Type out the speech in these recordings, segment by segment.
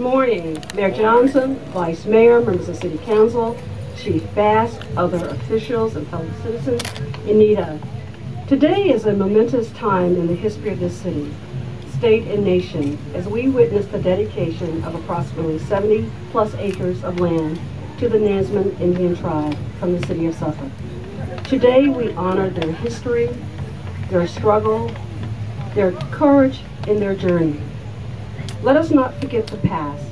morning, Mayor Johnson, Vice Mayor, members of City Council, Chief Bass, other officials, and fellow citizens. Anita, today is a momentous time in the history of this city, state, and nation as we witness the dedication of approximately 70 plus acres of land to the Nansemond Indian tribe from the city of Suffolk. Today we honor their history, their struggle, their courage, and their journey. Let us not forget the past,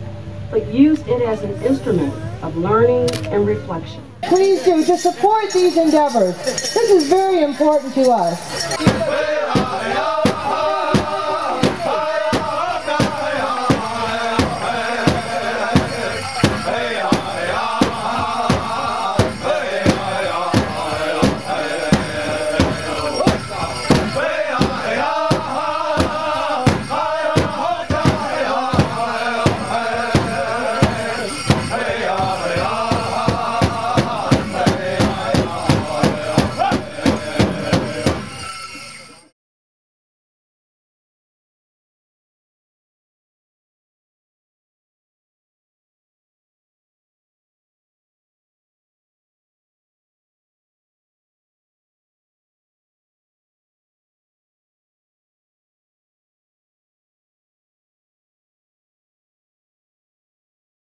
but use it as an instrument of learning and reflection. Please do to support these endeavors. This is very important to us.